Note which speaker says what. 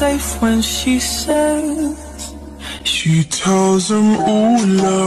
Speaker 1: safe when she says She tells him, ooh, love